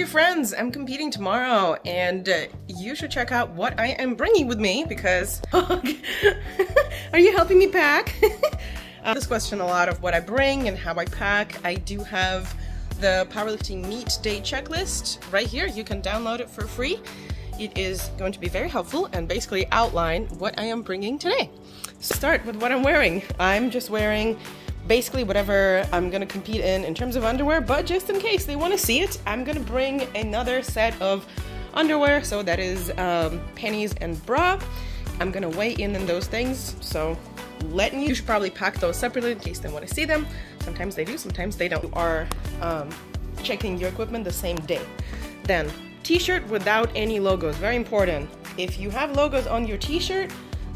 Hey friends, I'm competing tomorrow and uh, you should check out what I am bringing with me because are you helping me pack? uh, this question a lot of what I bring and how I pack. I do have the powerlifting meet day checklist right here. You can download it for free. It is going to be very helpful and basically outline what I am bringing today. Start with what I'm wearing. I'm just wearing basically whatever I'm gonna compete in in terms of underwear, but just in case they wanna see it, I'm gonna bring another set of underwear, so that is um, panties and bra. I'm gonna weigh in in those things, so letting you, you should probably pack those separately in case they wanna see them. Sometimes they do, sometimes they don't. You are um, checking your equipment the same day. Then, t-shirt without any logos, very important. If you have logos on your t-shirt,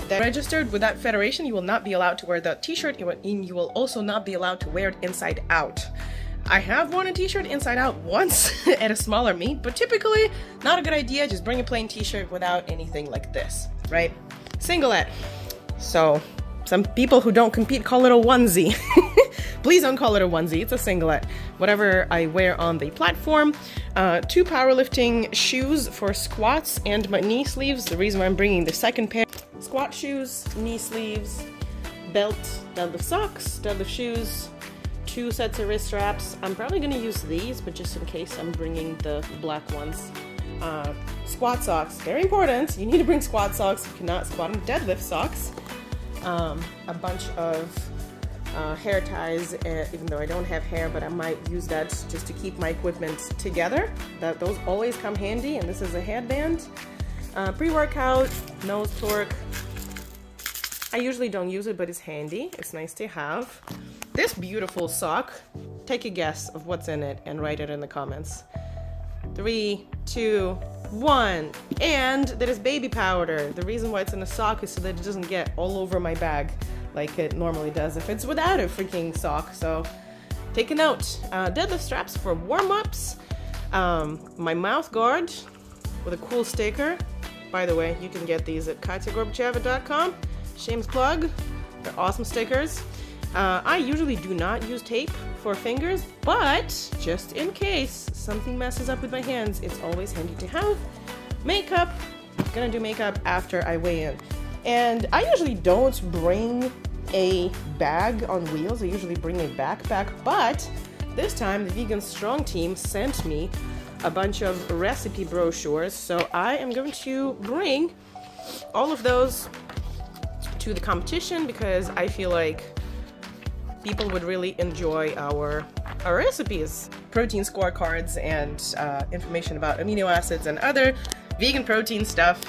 that registered with that federation, you will not be allowed to wear the t-shirt and you will also not be allowed to wear it inside out. I have worn a t-shirt inside out once at a smaller meet, but typically not a good idea. Just bring a plain t-shirt without anything like this, right? Singlet. So some people who don't compete call it a onesie. Please don't call it a onesie, it's a singlet. Whatever I wear on the platform. Uh, two powerlifting shoes for squats and my knee sleeves. The reason why I'm bringing the second pair. Squat shoes, knee sleeves, belt, deadlift socks, deadlift shoes, two sets of wrist straps. I'm probably gonna use these, but just in case I'm bringing the black ones. Uh, squat socks, very important. You need to bring squat socks. You cannot squat in deadlift socks. Um, a bunch of uh, hair ties, uh, even though I don't have hair, but I might use that just to keep my equipment together. That Those always come handy, and this is a headband. Uh, Pre-workout, nose torque. I usually don't use it, but it's handy. It's nice to have. This beautiful sock, take a guess of what's in it and write it in the comments. Three, two, one. And there is baby powder. The reason why it's in a sock is so that it doesn't get all over my bag like it normally does if it's without a freaking sock. So take a note. Uh, deadlift straps for warm-ups. Um, my mouth guard with a cool sticker. By the way, you can get these at katyagorbachev.com. Shames plug. They're awesome stickers. Uh, I usually do not use tape for fingers, but just in case something messes up with my hands, it's always handy to have. Makeup. I'm gonna do makeup after I weigh in. And I usually don't bring a bag on wheels. I usually bring a backpack, but this time the Vegan Strong team sent me a bunch of recipe brochures. So I am going to bring all of those to the competition because I feel like people would really enjoy our, our recipes. Protein scorecards and uh, information about amino acids and other vegan protein stuff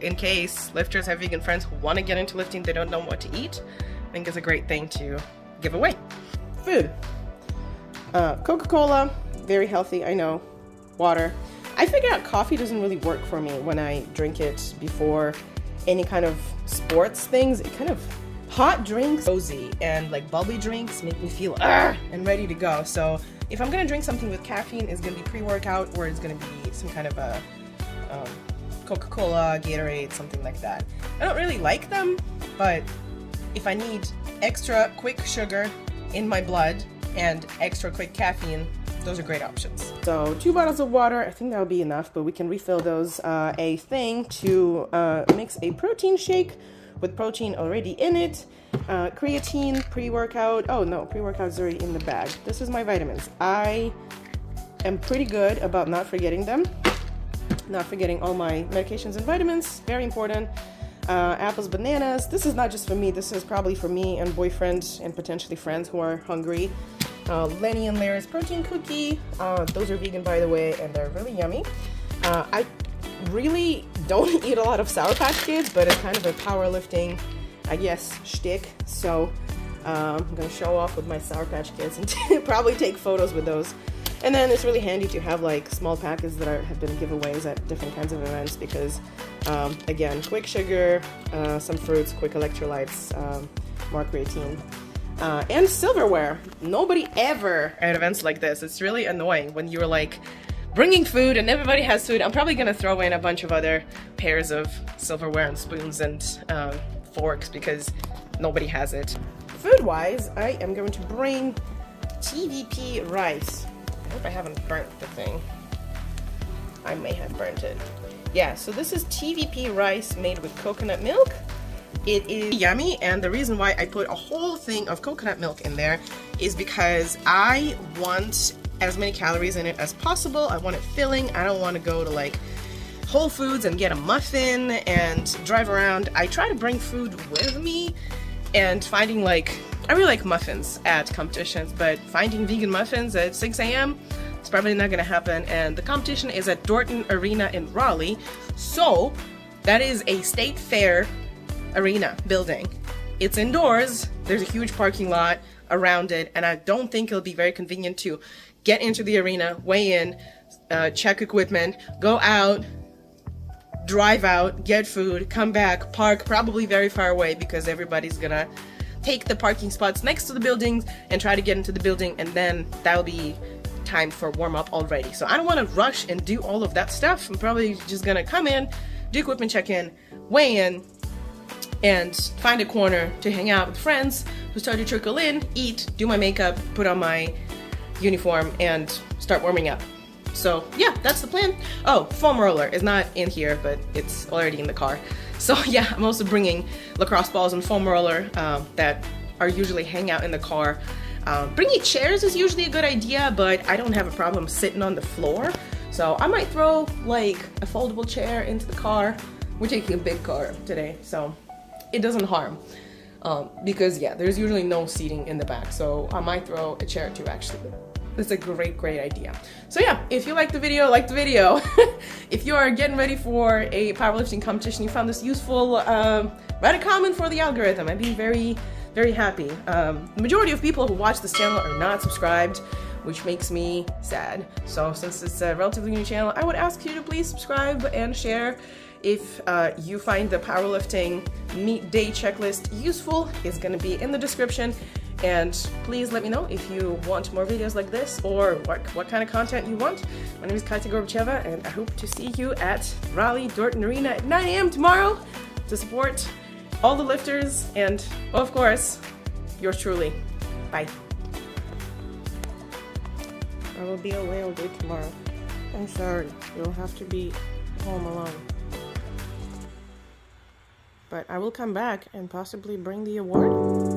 in case lifters have vegan friends who want to get into lifting, they don't know what to eat, I think is a great thing to give away. Food. Uh, Coca-Cola, very healthy, I know. Water. I figured out coffee doesn't really work for me when I drink it before any kind of sports things. It kind of hot drinks, rosy, and like bubbly drinks make me feel ah and ready to go. So if I'm gonna drink something with caffeine, it's gonna be pre-workout or it's gonna be some kind of a um, Coca-Cola, Gatorade, something like that. I don't really like them, but if I need extra quick sugar in my blood and extra quick caffeine, those are great options. So two bottles of water, I think that'll be enough, but we can refill those. Uh, a thing to uh, mix a protein shake with protein already in it. Uh, creatine, pre-workout. Oh no, pre-workout is already in the bag. This is my vitamins. I am pretty good about not forgetting them. Not forgetting all my medications and vitamins, very important. Uh, apples, bananas. This is not just for me, this is probably for me and boyfriend and potentially friends who are hungry. Uh, Lenny and Larry's protein cookie. Uh, those are vegan, by the way, and they're really yummy. Uh, I really don't eat a lot of Sour Patch Kids, but it's kind of a powerlifting, I guess, shtick. So um, I'm gonna show off with my Sour Patch Kids and probably take photos with those. And then it's really handy to have like small packets that are, have been giveaways at different kinds of events because, um, again, quick sugar, uh, some fruits, quick electrolytes, um, more creatine. Uh, and silverware. Nobody ever at events like this. It's really annoying when you're like bringing food and everybody has food. I'm probably gonna throw in a bunch of other pairs of silverware and spoons and um, forks because nobody has it. Food-wise, I am going to bring TVP rice I hope I haven't burnt the thing. I may have burnt it. Yeah, so this is TVP rice made with coconut milk. It is yummy, and the reason why I put a whole thing of coconut milk in there is because I want as many calories in it as possible. I want it filling. I don't want to go to like Whole Foods and get a muffin and drive around. I try to bring food with me and finding like, I really like muffins at competitions, but finding vegan muffins at 6 a.m. It's probably not gonna happen. And the competition is at Dorton Arena in Raleigh. So that is a state fair arena building. It's indoors, there's a huge parking lot around it, and I don't think it'll be very convenient to get into the arena, weigh in, uh, check equipment, go out, drive out, get food, come back, park probably very far away because everybody's gonna take the parking spots next to the buildings and try to get into the building and then that'll be time for warm up already. So I don't want to rush and do all of that stuff. I'm probably just gonna come in, do equipment check-in, weigh in, and find a corner to hang out with friends who start to trickle in, eat, do my makeup, put on my uniform, and start warming up. So yeah, that's the plan. Oh, foam roller is not in here, but it's already in the car. So yeah, I'm also bringing lacrosse balls and foam roller um, that are usually hang out in the car. Um, bringing chairs is usually a good idea, but I don't have a problem sitting on the floor. So I might throw like a foldable chair into the car. We're taking a big car today, so it doesn't harm. Um, because yeah, there's usually no seating in the back, so I might throw a chair too actually. That's a great, great idea. So yeah, if you like the video, like the video. if you are getting ready for a powerlifting competition, you found this useful, um, write a comment for the algorithm. I'd be very, very happy. Um, the majority of people who watch this channel are not subscribed, which makes me sad. So since it's a relatively new channel, I would ask you to please subscribe and share if uh, you find the powerlifting meet day checklist useful, it's gonna be in the description. And please let me know if you want more videos like this or what, what kind of content you want. My name is Katya Gorbacheva and I hope to see you at Raleigh Dorton Arena at 9 a.m. tomorrow to support all the lifters and, of course, yours truly. Bye. I will be away all day tomorrow. I'm sorry. You'll have to be home alone. But I will come back and possibly bring the award.